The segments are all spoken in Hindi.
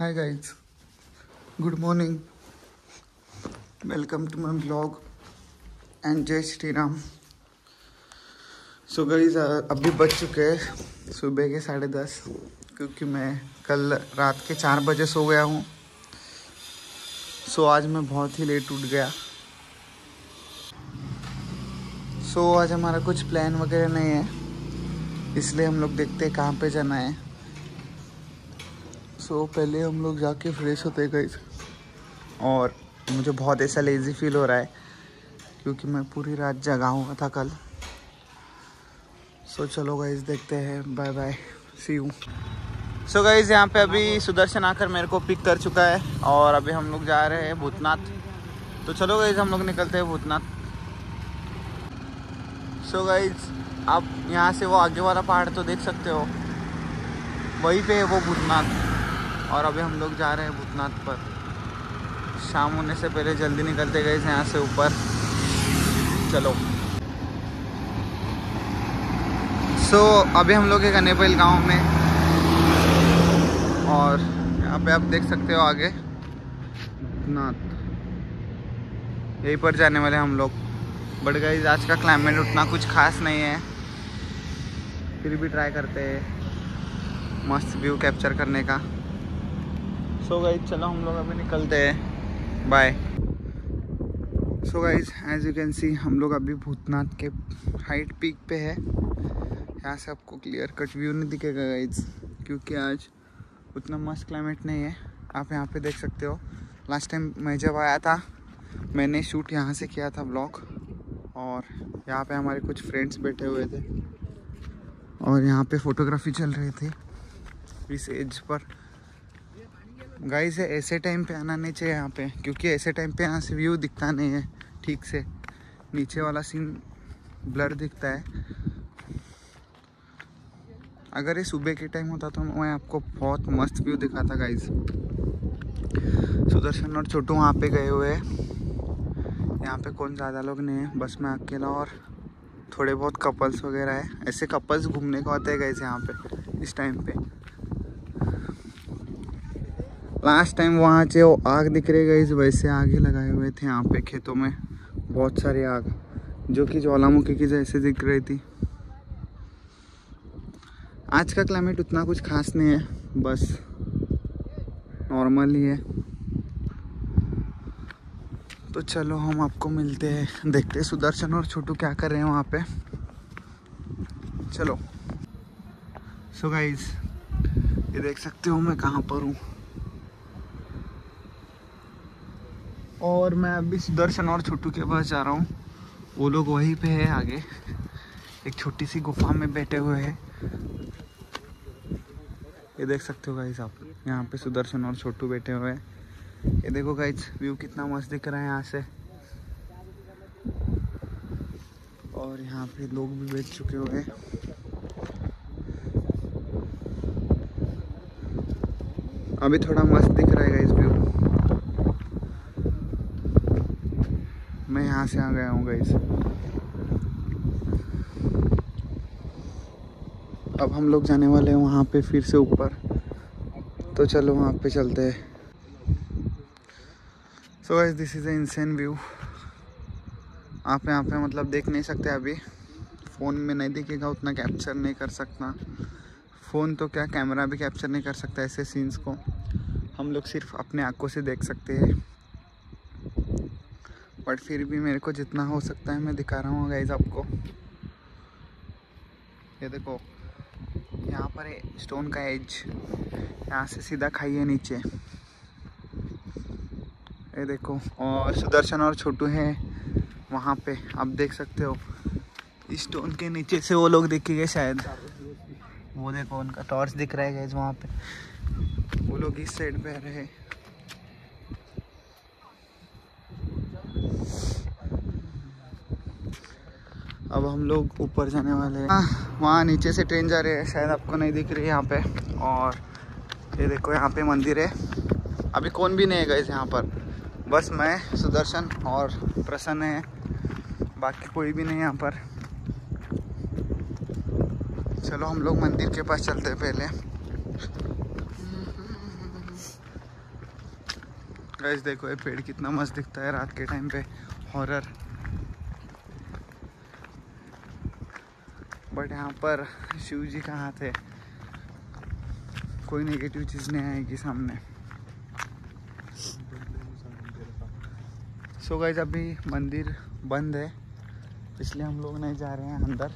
Hi guys, good morning. Welcome to my vlog. And जय श्री राम सो गाइज़ अभी बज चुके हैं सुबह के साढ़े दस क्योंकि मैं कल रात के चार बजे सो गया हूँ। सो आज मैं बहुत ही लेट उठ गया। सो आज हमारा कुछ प्लान वगैरह नहीं है इसलिए हम लोग देखते हैं कहाँ पे जाना है। सो पहले हम लोग जाके फ्रेश होते गए और मुझे बहुत ऐसा लेज़ी फील हो रहा है क्योंकि मैं पूरी रात जगा हुआ था कल। सो so, चलो गाइज़ देखते हैं। Bye bye see you so guys यहाँ पे अभी सुदर्शन आकर मेरे को पिक कर चुका है और अभी हम लोग जा रहे हैं भूतनाथ। तो चलो गाइज़ हम लोग निकलते हैं भूतनाथ। सो गाइज़ आप यहाँ से वो आगे वाला पहाड़ तो देख सकते हो। वहीं पे है वो भूतनाथ। और अभी हम लोग जा रहे हैं भूतनाथ पर। शाम होने से पहले जल्दी निकलते गए थे यहाँ से ऊपर। चलो। सो so, अभी हम लोग एक अनेबल गाँव में। और यहाँ पे आप देख सकते हो आगे। भूतनाथ। यहीं पर जाने वाले हम लोग। बट गई आज का क्लाइमेट उतना कुछ खास नहीं है। फिर भी ट्राई करते हैं। मस्त व्यू कैप्चर करने का। सो गाइज़ चलो हम लोग अभी निकलते हैं. Bye so guys as you can see हम लोग अभी भूतनाथ के हाइट पीक पे है. यहाँ से आपको क्लियर कट व्यू नहीं दिखेगा गाइज़ क्योंकि आज उतना मस्त क्लाइमेट नहीं है. आप यहाँ पे देख सकते हो. लास्ट टाइम मैं जब आया था, मैंने शूट यहाँ से किया था ब्लॉग और यहाँ पे हमारे कुछ फ्रेंड्स बैठे हुए थे. और यहाँ पे फोटोग्राफी चल रही थी. इस एज पर. गाइस ऐसे टाइम पे आना नहीं चाहिए यहाँ पे, क्योंकि ऐसे टाइम पे यहाँ से व्यू दिखता नहीं है, ठीक से। नीचे वाला सीन ब्लर दिखता है। अगर ये सुबह के टाइम होता तो मैं आपको बहुत मस्त व्यू दिखाता गाइस सुदर्शन और छोटू वहाँ पे गए हुए हैं। यहाँ पे कौन ज़्यादा लोग नहीं है, बस मैं अकेला और थोड़े बहुत कपल्स वगैरह है। ऐसे कपल्स घूमने को आते हैं गाइस यहाँ पे, इस टाइम पे। लास्ट टाइम वहाँ से वो आग दिख रही गई वैसे आग लगाए हुए थे यहाँ पे खेतों में। बहुत सारी आग, जो कि ज्वालामुखी की जैसे दिख रही थी। आज का क्लाइमेट उतना कुछ खास नहीं है, बस नॉर्मल ही है। तो चलो हम आपको मिलते हैं, देखते हैं सुदर्शन और छोटू क्या कर रहे हैं वहाँ पे। चलो। सो so गाइज़ ये देख सकते हो मैं कहाँ पर हूँ। और मैं अभी सुदर्शन और छोटू के पास जा रहा हूँ। वो लोग वहीं पे है आगे। एक छोटी सी गुफा में बैठे हुए हैं। ये देख सकते हो गाइस आप, यहाँ पे सुदर्शन और छोटू बैठे हुए हैं। ये देखो गाइस व्यू कितना मस्त दिख रहा है यहाँ से। और यहाँ पे लोग भी बैठ चुके हुए हैं। अभी थोड़ा मस्त दिख रहा है गाइस व्यू यहाँ से आ गया हूँ गाइस अब हम लोग जाने वाले हैं वहाँ पे फिर से ऊपर। तो चलो वहाँ पे चलते हैं। So guys this is a insane view आप यहाँ पे मतलब देख नहीं सकते अभी। फ़ोन में नहीं दिखेगा, उतना कैप्चर नहीं कर सकता। फ़ोन तो क्या कैमरा भी कैप्चर नहीं कर सकता ऐसे सीन्स को। हम लोग सिर्फ़ अपने आँखों से देख सकते हैं। बट फिर भी मेरे को जितना हो सकता है मैं दिखा रहा हूँ गाइज़ आपको। ये देखो, यहाँ पर है स्टोन का एज यहाँ से सीधा खाइए नीचे। ये देखो, और सुदर्शन और छोटू है वहाँ पे, आप देख सकते हो। स्टोन के नीचे से वो लोग दिखेंगे शायद। वो देखो, उनका टॉर्च दिख रहा है गैस वहाँ पे। वो लोग इस साइड पे रहे अब हम लोग ऊपर जाने वाले हैं। हाँ, वहाँ नीचे से ट्रेन जा रही है शायद आपको नहीं दिख रही है यहाँ पे। और ये देखो यहाँ पे मंदिर है। अभी कौन भी नहीं है गए यहाँ पर। बस मैं सुदर्शन और प्रसन्न है। बाकी कोई भी नहीं यहाँ पर। चलो हम लोग मंदिर के पास चलते हैं पहले। गैस देखो ये पेड़ कितना मस्त दिखता है रात के टाइम पे। हॉरर बट यहाँ पर शिव जी का हाथ है कोई नेगेटिव चीज़ नहीं आएगी सामने। सो so अभी मंदिर बंद है, इसलिए हम लोग नहीं जा रहे हैं अंदर।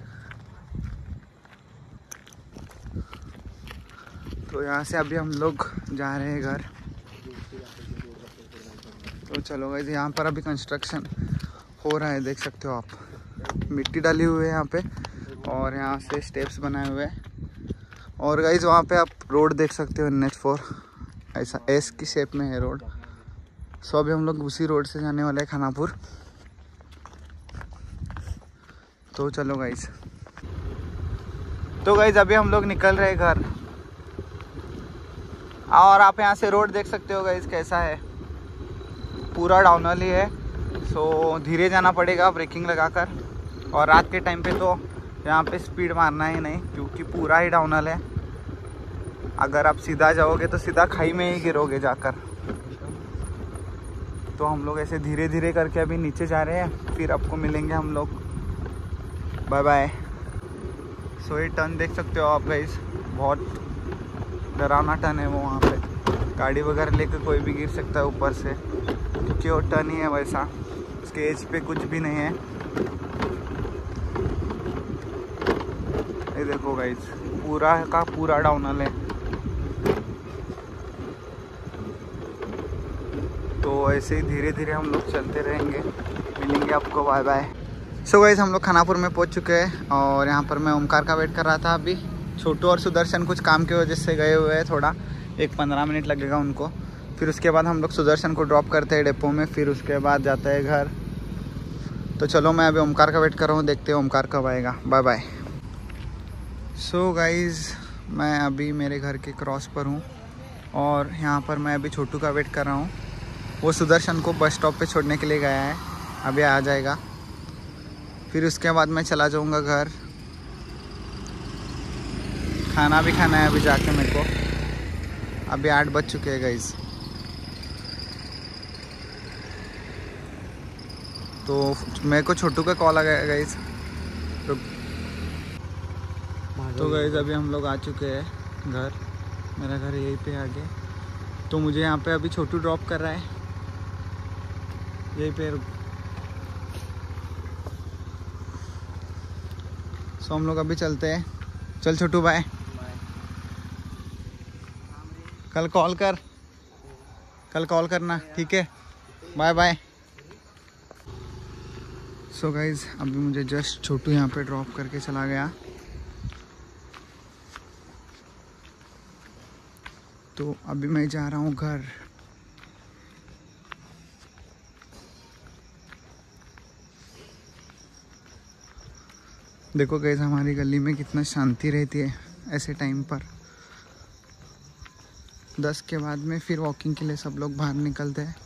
तो यहाँ से अभी हम लोग जा रहे हैं घर। तो चलो गई यहाँ पर अभी कंस्ट्रक्शन हो रहा है, देख सकते हो आप। मिट्टी डाली हुई है यहाँ पे। और यहाँ से स्टेप्स बनाए हुए हैं। और गाइज़ वहाँ पे आप रोड देख सकते हो एन एच फोर ऐसा एस की शेप में है रोड सो अभी हम लोग उसी रोड से जाने वाले हैं खानापुर। तो चलो गाइज़ तो गाइज़ अभी हम लोग निकल रहे घर। और आप यहाँ से रोड देख सकते हो गाइज़ कैसा है। पूरा डाउनल ही है। सो धीरे जाना पड़ेगा ब्रेकिंग लगाकर। और रात के टाइम पे तो यहाँ पे स्पीड मारना ही नहीं, क्योंकि पूरा ही डाउनल है। अगर आप सीधा जाओगे तो सीधा खाई में ही गिरोगे जाकर। तो हम लोग ऐसे धीरे धीरे करके अभी नीचे जा रहे हैं, फिर आपको मिलेंगे हम लोग। बाय बाय सो ये टर्न देख सकते हो आप गाइस बहुत डरावना टर्न है वो वहाँ पे। गाड़ी वगैरह लेकर कोई भी गिर सकता है ऊपर से। क्योंकि वो टर्न ही है वैसा। उसके एज पे कुछ भी नहीं है। देखो गाइज़ पूरा का पूरा डाउनल है। तो ऐसे ही धीरे धीरे हम लोग चलते रहेंगे। मिलेंगे आपको बाय बाय सो गाइज़ हम लोग खानापुर में पहुँच चुके हैं और यहाँ पर मैं ओमकार का वेट कर रहा था अभी। छोटू और सुदर्शन कुछ काम की वजह से गए हुए हैं थोड़ा। एक पंद्रह मिनट लगेगा उनको। फिर उसके बाद हम लोग सुदर्शन को ड्रॉप करते हैं डेपो में। फिर उसके बाद जाते हैं घर। तो चलो, मैं अभी ओमकार का वेट कर रहा हूँ। देखते हैं ओमकार कब आएगा। Bye bye so so guys मैं अभी मेरे घर के क्रॉस पर हूँ और यहाँ पर मैं अभी छोटू का वेट कर रहा हूँ। वो सुदर्शन को बस स्टॉप पे छोड़ने के लिए गया है। अभी आ जाएगा। फिर उसके बाद मैं चला जाऊँगा घर। खाना भी खाना है अभी जाके मेरे को। अभी आठ बज चुके हैं गाइज़ तो मेरे को छोटू का कॉल आ गया गाइज़ तो तो गाइज़ अभी हम लोग आ चुके हैं घर। मेरा घर यहीं पे आगे। तो मुझे यहाँ पे अभी छोटू ड्रॉप कर रहा है। यहीं पे सो हम लोग अभी चलते हैं। चल छोटू बाय कल कॉल कर। कल कॉल करना, ठीक है? बाय बाय सो गाइज़ अभी मुझे जस्ट छोटू यहाँ पे ड्रॉप करके चला गया। तो अभी मैं जा रहा हूँ घर। देखो गैस हमारी गली में कितना शांति रहती है ऐसे टाइम पर। दस के बाद में फिर वॉकिंग के लिए सब लोग बाहर निकलते हैं।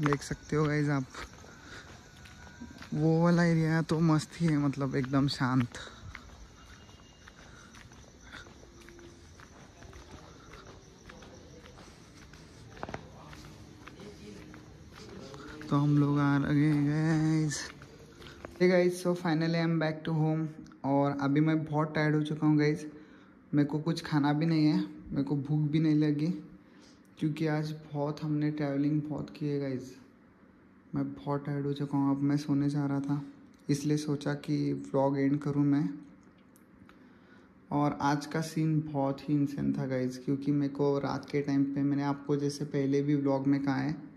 देख सकते हो गाइज़ आप। वो वाला एरिया तो मस्त ही है मतलब एकदम शांत। तो हम लोग आ रहे guys guys so finally I am back to home और अभी मैं बहुत टायर्ड हो चुका हूँ गाइज़ मेरे को कुछ खाना भी नहीं है, मेरे को भूख भी नहीं लगी, क्योंकि आज बहुत हमने ट्रैवलिंग बहुत की है गाइज़ मैं बहुत टायर्ड हो चुका हूँ, अब मैं सोने जा रहा था, इसलिए सोचा कि व्लॉग एंड करूँ मैं. और आज का सीन बहुत ही इंसेंट था गाइज़ क्योंकि मेरे को रात के टाइम पे मैंने आपको जैसे पहले भी व्लॉग में कहा है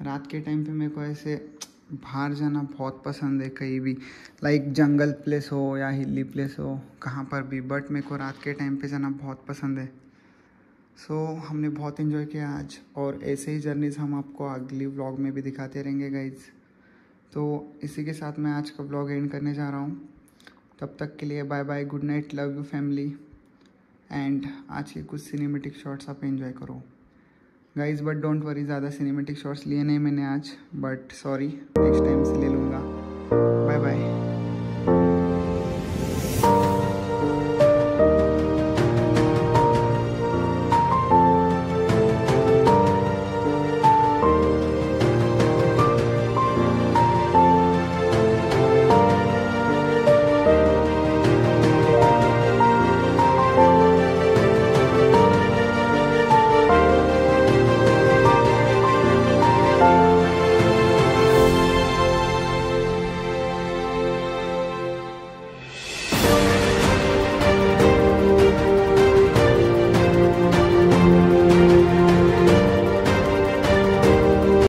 रात के टाइम पे मेरे को ऐसे बाहर जाना बहुत पसंद है कहीं भी लाइक जंगल प्लेस हो या हिली प्लेस हो कहाँ पर भी बट मेरे को रात के टाइम पे जाना बहुत पसंद है। सो so, हमने बहुत इन्जॉय किया आज और ऐसे ही जर्नीज़ हम आपको अगली व्लॉग में भी दिखाते रहेंगे गाइज़ तो इसी के साथ मैं आज का व्लॉग एंड करने जा रहा हूँ। तब तक के लिए bye bye good night love you family and आज के कुछ सिनेमेटिक शॉट्स आप एंजॉय करो। गाइज़ बट डोंट वरी ज़्यादा सिनेमेटिक शॉर्ट्स लिए नहीं मैंने आज बट सॉरी नेक्स्ट टाइम से ले लूँगा। Bye bye